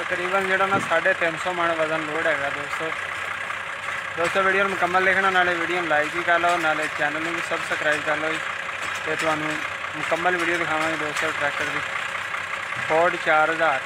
ਤਕਰੀਬਨ ਜਿਹੜਾ ਨਾ 350 ਮਣ ਵਜ਼ਨ ਲੋਡ ਹੈਗਾ ਦੋਸਤੋ। ਦੋਸਤੋ ਵੀਡੀਓ ਨੂੰ ਮੁਕੰਮਲ ਦੇਖਣਾ, ਨਾਲੇ ਵੀਡੀਓ ਨੂੰ ਲਾਈਕ ਵੀ ਕਰ ਲਓ, ਨਾਲੇ ਚੈਨਲ ਨੂੰ ਵੀ ਸਬਸਕ੍ਰਾਈਬ ਕਰ ਲਓ ਜੀ। ਤੇ ਤੁਹਾਨੂੰ ਮੁਕੰਮਲ ਵੀਡੀਓ ਦਿਖਾਵਾਂਗੇ ਦੋਸਤੋ ਟਰੈਕਟਰ ਦੀ। ਫੋਰਡ 4000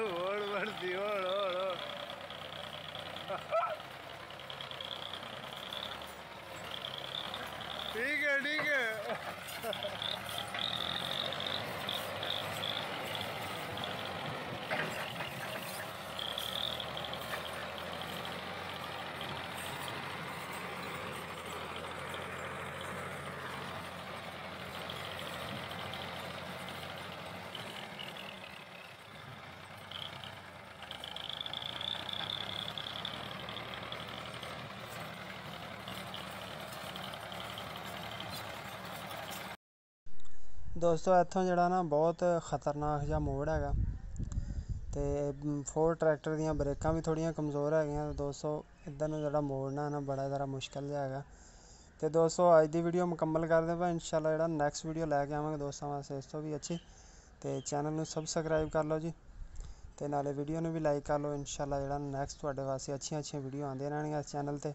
ਓੜ ਵੜਦੀ ਓੜ ਓੜ ਓੜ। ਠੀਕ ਹੈ ਠੀਕ ਦੋਸਤੋ, ਇੱਥੋਂ ਜਿਹੜਾ ਨਾ ਬਹੁਤ ਖਤਰਨਾਕ ਜਿਹਾ ਮੋੜ ਹੈਗਾ ਅਤੇ ਫੋਰ ਟਰੈਕਟਰ ਦੀਆਂ ਬ੍ਰੇਕਾਂ ਵੀ ਥੋੜ੍ਹੀਆਂ ਕਮਜ਼ੋਰ ਹੈਗੀਆਂ। ਦੋਸਤੋ, ਇੱਧਰ ਨੂੰ ਜਿਹੜਾ ਮੋੜਨਾ ਨਾ ਬੜਾ ਜ਼ਰਾ ਮੁਸ਼ਕਿਲ ਜਿਹਾ ਹੈਗਾ। ਅਤੇ ਦੋਸਤੋ, ਅੱਜ ਦੀ ਵੀਡੀਓ ਮੁਕੰਮਲ ਕਰਦੇ ਹਾਂ। ਇਨਸ਼ਾਅੱਲਾ ਜਿਹੜਾ ਨੈਕਸਟ ਵੀਡੀਓ ਲੈ ਕੇ ਆਵਾਂਗੇ ਦੋਸਤਾਂ ਵਾਸਤੇ, ਇਸ ਤੋਂ ਵੀ ਅੱਛੀ। ਤੇ ਚੈਨਲ ਨੂੰ ਸਬਸਕ੍ਰਾਈਬ ਕਰ ਲਓ ਜੀ। ਤੇ ਨਾਲੇ ਵੀਡੀਓ ਨੂੰ ਵੀ ਲਾਈਕ ਕਰ ਲਓ। ਇਨਸ਼ਾਅੱਲਾ ਜਿਹੜਾ ਨੈਕਸਟ ਤੁਹਾਡੇ ਵਾਸਤੇ ਅੱਛੀਆਂ ਅੱਛੀਆਂ ਵੀਡੀਓ ਆਉਂਦੀਆਂ ਰਹਿਣਗੀਆਂ ਇਸ ਚੈਨਲ ਤੇ।